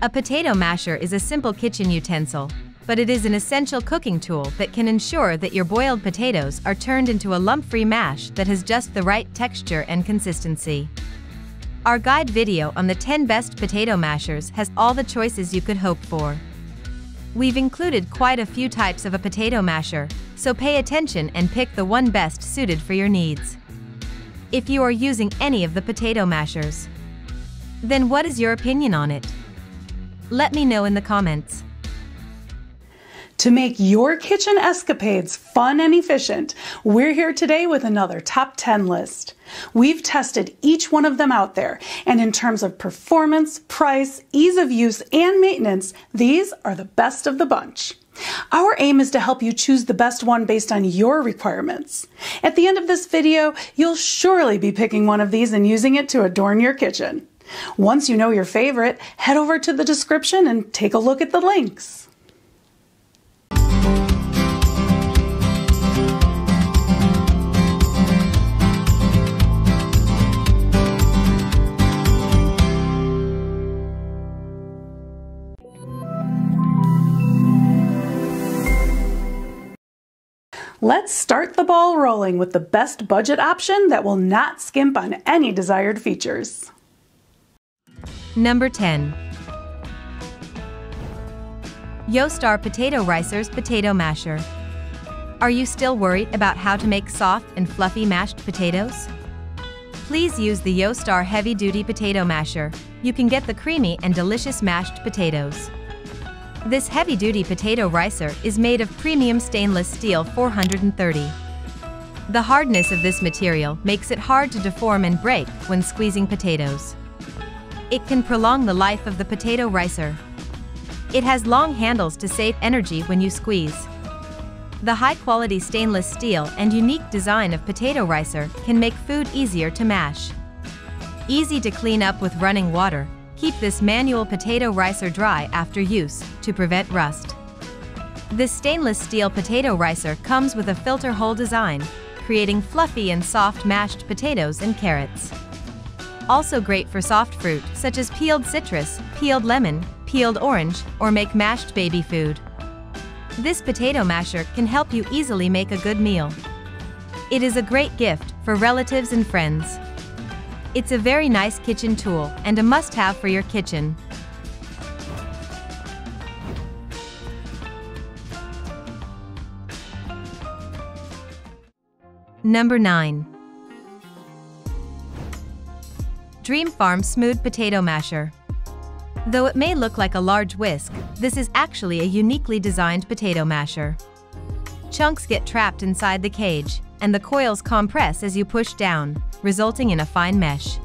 A potato masher is a simple kitchen utensil, but it is an essential cooking tool that can ensure that your boiled potatoes are turned into a lump-free mash that has just the right texture and consistency. Our guide video on the 10 best potato mashers has all the choices you could hope for. We've included quite a few types of a potato masher, so pay attention and pick the one best suited for your needs. If you are using any of the potato mashers, then what is your opinion on it? Let me know in the comments. To make your kitchen escapades fun and efficient, we're here today with another top 10 list. We've tested each one of them out there, and in terms of performance, price, ease of use, and maintenance, these are the best of the bunch. Our aim is to help you choose the best one based on your requirements. At the end of this video, you'll surely be picking one of these and using it to adorn your kitchen. Once you know your favorite, head over to the description and take a look at the links. Let's start the ball rolling with the best budget option that will not skimp on any desired features. Number 10. Yostar Potato Ricers Potato Masher. Are you still worried about how to make soft and fluffy mashed potatoes? Please use the Yostar Heavy Duty Potato Masher. You can get the creamy and delicious mashed potatoes. This heavy-duty potato ricer is made of premium stainless steel 430. The hardness of this material makes it hard to deform and break when squeezing potatoes. It can prolong the life of the potato ricer. It has long handles to save energy when you squeeze. The high-quality stainless steel and unique design of potato ricer can make food easier to mash. Easy to clean up with running water, Keep this manual potato ricer dry after use to prevent rust. This stainless steel potato ricer comes with a filter hole design, creating fluffy and soft mashed potatoes and carrots. Also great for soft fruit such as peeled citrus, peeled lemon, peeled orange, or make mashed baby food. This potato masher can help you easily make a good meal. It is a great gift for relatives and friends. It's a very nice kitchen tool and a must-have for your kitchen. Number 9. Dream Farm Smood Potato Masher. Though it may look like a large whisk, this is actually a uniquely designed potato masher. Chunks get trapped inside the cage, and the coils compress as you push down, resulting in a fine mesh.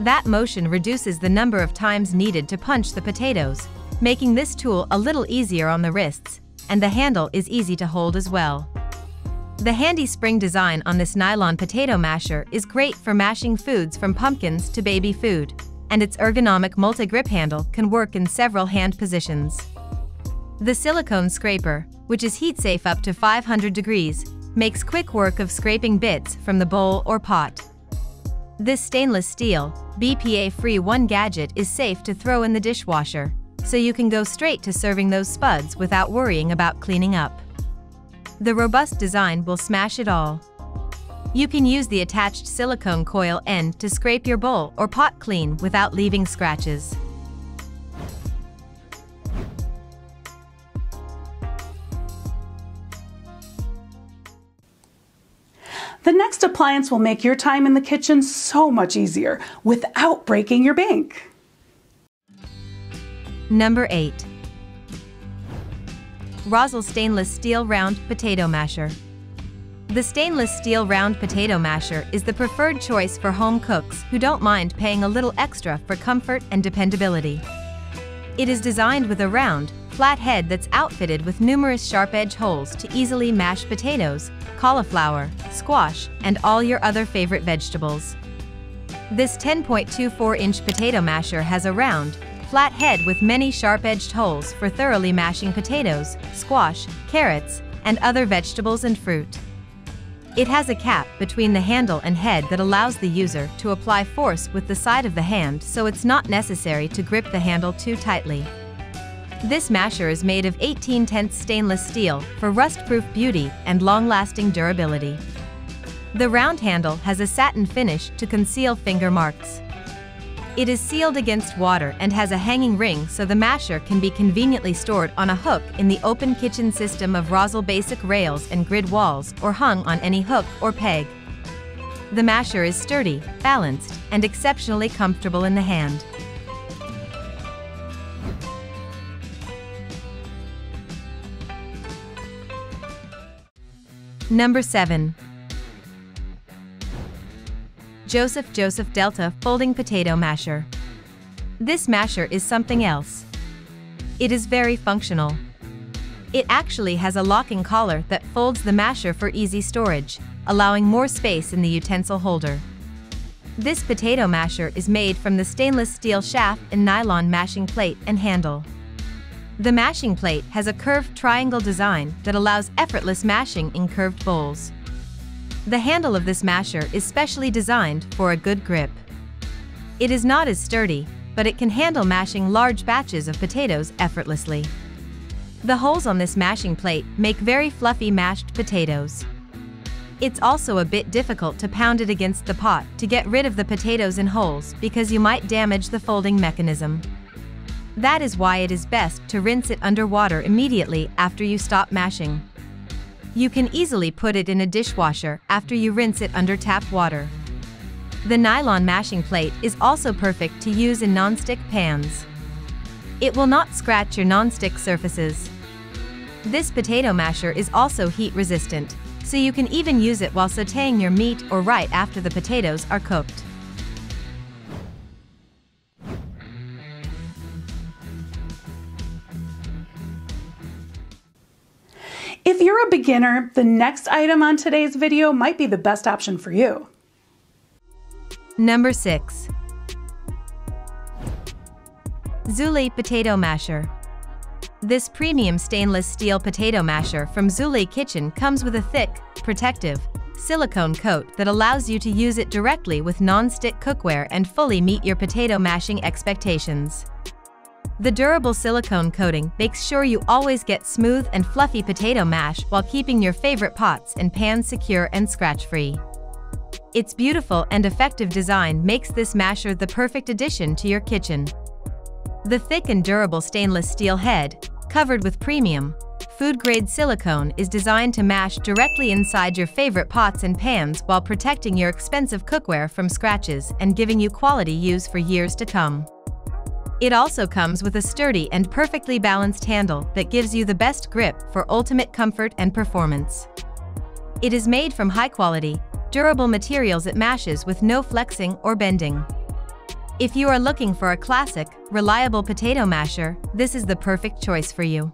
That motion reduces the number of times needed to punch the potatoes, making this tool a little easier on the wrists, and the handle is easy to hold as well. The handy spring design on this nylon potato masher is great for mashing foods from pumpkins to baby food, and its ergonomic multi-grip handle can work in several hand positions. The silicone scraper, which is heat safe up to 500 degrees, makes quick work of scraping bits from the bowl or pot. This stainless steel, BPA-free one gadget is safe to throw in the dishwasher, so you can go straight to serving those spuds without worrying about cleaning up. The robust design will smash it all. You can use the attached silicone coil end to scrape your bowl or pot clean without leaving scratches. The next appliance will make your time in the kitchen so much easier without breaking your bank. Number 8. Rösle Stainless Steel Round Potato Masher. The stainless steel round potato masher is the preferred choice for home cooks who don't mind paying a little extra for comfort and dependability. It is designed with a round, flat head that's outfitted with numerous sharp edge holes to easily mash potatoes, cauliflower, squash, and all your other favorite vegetables. This 10.24-inch potato masher has a round, flat head with many sharp-edged holes for thoroughly mashing potatoes, squash, carrots, and other vegetables and fruit. It has a cap between the handle and head that allows the user to apply force with the side of the hand so it's not necessary to grip the handle too tightly. This masher is made of 18 tenths stainless steel for rust-proof beauty and long-lasting durability. The round handle has a satin finish to conceal finger marks. It is sealed against water and has a hanging ring so the masher can be conveniently stored on a hook in the open kitchen system of Rösle basic rails and grid walls or hung on any hook or peg. The masher is sturdy, balanced, and exceptionally comfortable in the hand. Number 7. Joseph Joseph Delta Folding Potato Masher. This masher is something else. It is very functional. It actually has a locking collar that folds the masher for easy storage, allowing more space in the utensil holder. This potato masher is made from the stainless steel shaft and nylon mashing plate and handle. The mashing plate has a curved triangle design that allows effortless mashing in curved bowls. The handle of this masher is specially designed for a good grip. It is not as sturdy, but it can handle mashing large batches of potatoes effortlessly. The holes on this mashing plate make very fluffy mashed potatoes. It's also a bit difficult to pound it against the pot to get rid of the potatoes in holes because you might damage the folding mechanism. That is why it is best to rinse it under water immediately after you stop mashing. You can easily put it in a dishwasher after you rinse it under tap water. The nylon mashing plate is also perfect to use in non-stick pans. It will not scratch your non-stick surfaces. This potato masher is also heat resistant, so you can even use it while sautéing your meat or right after the potatoes are cooked. A beginner, the next item on today's video might be the best option for you. Number 6. Zulay Potato Masher. This premium stainless steel potato masher from Zulay Kitchen comes with a thick, protective, silicone coat that allows you to use it directly with non-stick cookware and fully meet your potato mashing expectations. The durable silicone coating makes sure you always get smooth and fluffy potato mash while keeping your favorite pots and pans secure and scratch-free. Its beautiful and effective design makes this masher the perfect addition to your kitchen. The thick and durable stainless steel head, covered with premium, food-grade silicone is designed to mash directly inside your favorite pots and pans while protecting your expensive cookware from scratches and giving you quality use for years to come. It also comes with a sturdy and perfectly balanced handle that gives you the best grip for ultimate comfort and performance. It is made from high-quality, durable materials it mashes with no flexing or bending. If you are looking for a classic, reliable potato masher, this is the perfect choice for you.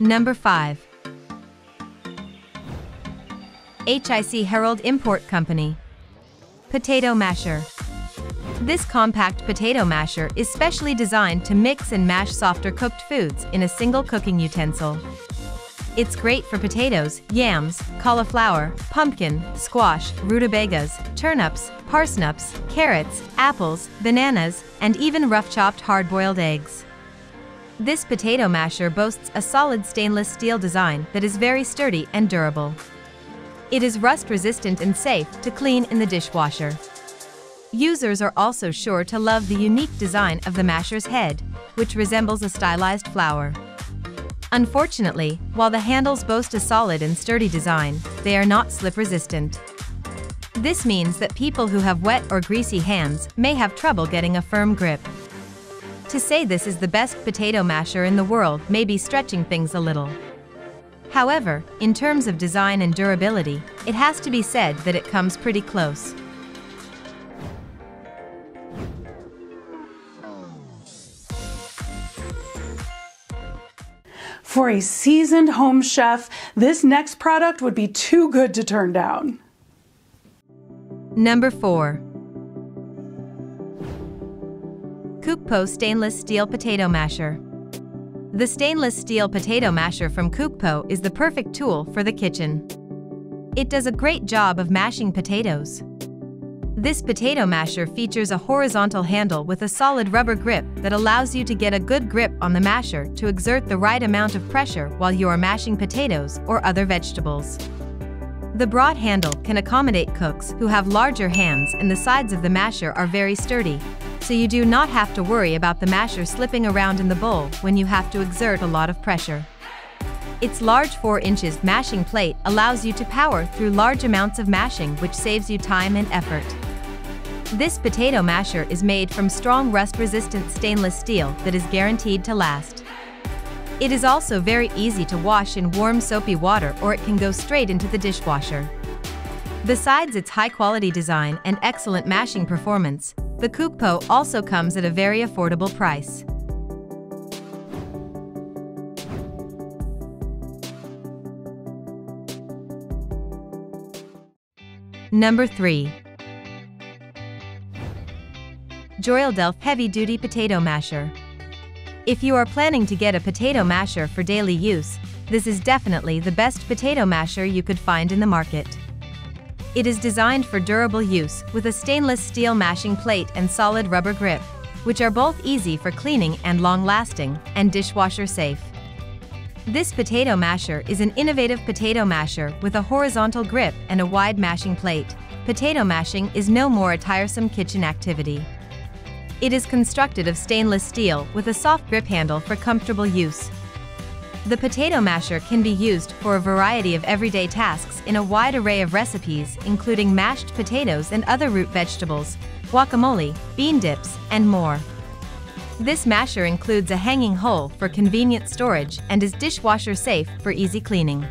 Number 5. HIC Harold Import Company. Potato Masher. This compact potato masher is specially designed to mix and mash softer cooked foods in a single cooking utensil. It's great for potatoes, yams, cauliflower, pumpkin, squash, rutabagas, turnips, parsnips, carrots, apples, bananas, and even rough-chopped hard-boiled eggs. This potato masher boasts a solid stainless steel design that is very sturdy and durable. It is rust-resistant and safe to clean in the dishwasher. Users are also sure to love the unique design of the masher's head, which resembles a stylized flower. Unfortunately, while the handles boast a solid and sturdy design, they are not slip-resistant. This means that people who have wet or greasy hands may have trouble getting a firm grip. To say this is the best potato masher in the world may be stretching things a little. However, in terms of design and durability, it has to be said that it comes pretty close. For a seasoned home chef, this next product would be too good to turn down. Number 4. Kukpo Stainless Steel Potato Masher. The stainless steel potato masher from Kukpo is the perfect tool for the kitchen. It does a great job of mashing potatoes. This potato masher features a horizontal handle with a solid rubber grip that allows you to get a good grip on the masher to exert the right amount of pressure while you are mashing potatoes or other vegetables. The broad handle can accommodate cooks who have larger hands and the sides of the masher are very sturdy, so you do not have to worry about the masher slipping around in the bowl when you have to exert a lot of pressure. Its large 4 inches mashing plate allows you to power through large amounts of mashing which saves you time and effort. This potato masher is made from strong rust-resistant stainless steel that is guaranteed to last. It is also very easy to wash in warm soapy water or it can go straight into the dishwasher. Besides its high-quality design and excellent mashing performance, the Kukpo also comes at a very affordable price. Number 3. Joyoldelf Heavy Duty Potato Masher. If you are planning to get a potato masher for daily use, this is definitely the best potato masher you could find in the market. It is designed for durable use with a stainless steel mashing plate and solid rubber grip, which are both easy for cleaning and long-lasting, and dishwasher safe. This potato masher is an innovative potato masher with a horizontal grip and a wide mashing plate. Potato mashing is no more a tiresome kitchen activity. It is constructed of stainless steel with a soft grip handle for comfortable use. The potato masher can be used for a variety of everyday tasks in a wide array of recipes including mashed potatoes and other root vegetables, guacamole, bean dips, and more. This masher includes a hanging hole for convenient storage and is dishwasher safe for easy cleaning.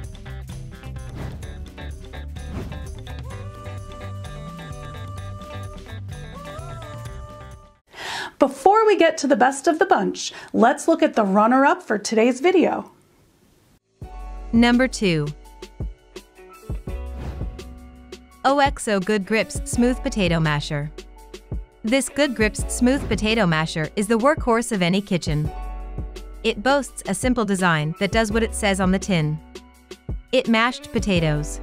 We get to the best of the bunch, let's look at the runner-up for today's video. Number 2. OXO Good Grips Smooth Potato Masher. This Good Grips Smooth Potato Masher is the workhorse of any kitchen. It boasts a simple design that does what it says on the tin. It mashed potatoes.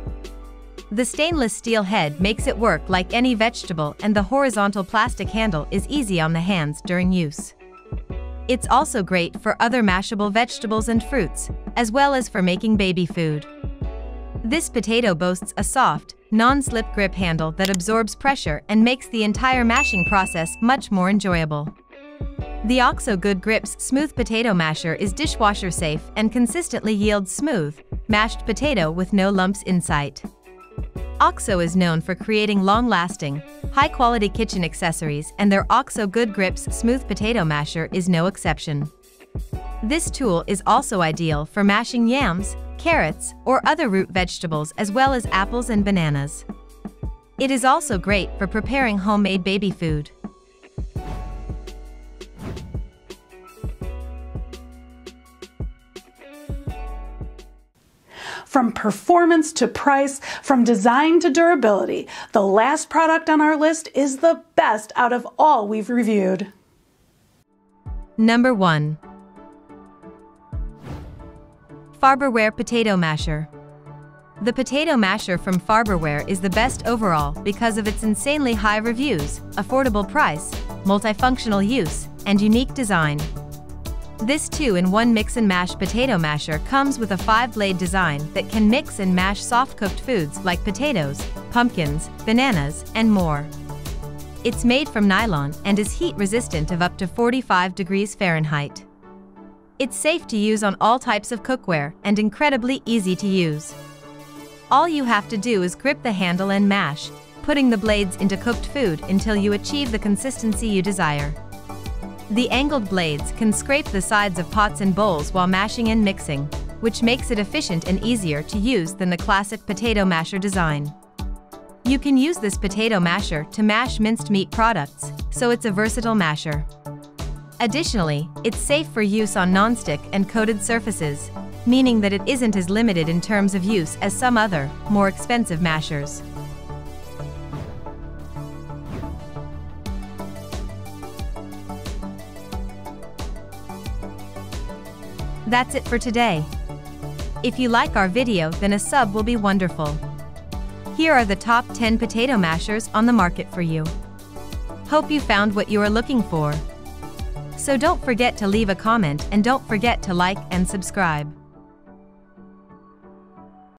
The stainless steel head makes it work like any vegetable and the horizontal plastic handle is easy on the hands during use. It's also great for other mashable vegetables and fruits, as well as for making baby food. This potato boasts a soft, non-slip grip handle that absorbs pressure and makes the entire mashing process much more enjoyable. The OXO Good Grips Smooth Potato Masher is dishwasher safe and consistently yields smooth, mashed potato with no lumps in sight. OXO is known for creating long-lasting, high-quality kitchen accessories and their OXO Good Grips Smooth Potato Masher is no exception. This tool is also ideal for mashing yams, carrots, or other root vegetables as well as apples and bananas. It is also great for preparing homemade baby food. From performance to price, from design to durability, the last product on our list is the best out of all we've reviewed. Number 1. Farberware Potato Masher. The potato masher from Farberware is the best overall because of its insanely high reviews, affordable price, multifunctional use, and unique design. This 2-in-1 mix and mash potato masher comes with a 5-blade design that can mix and mash soft-cooked foods like potatoes, pumpkins, bananas, and more. It's made from nylon and is heat-resistant of up to 45 degrees Fahrenheit. It's safe to use on all types of cookware and incredibly easy to use. All you have to do is grip the handle and mash, putting the blades into cooked food until you achieve the consistency you desire. The angled blades can scrape the sides of pots and bowls while mashing and mixing, which makes it efficient and easier to use than the classic potato masher design. You can use this potato masher to mash minced meat products, so it's a versatile masher. Additionally, it's safe for use on nonstick and coated surfaces, meaning that it isn't as limited in terms of use as some other, more expensive mashers. That's it for today. If you like our video then a sub will be wonderful. Here are the top 10 potato mashers on the market for you. Hope you found what you are looking for. So don't forget to leave a comment and don't forget to like and subscribe.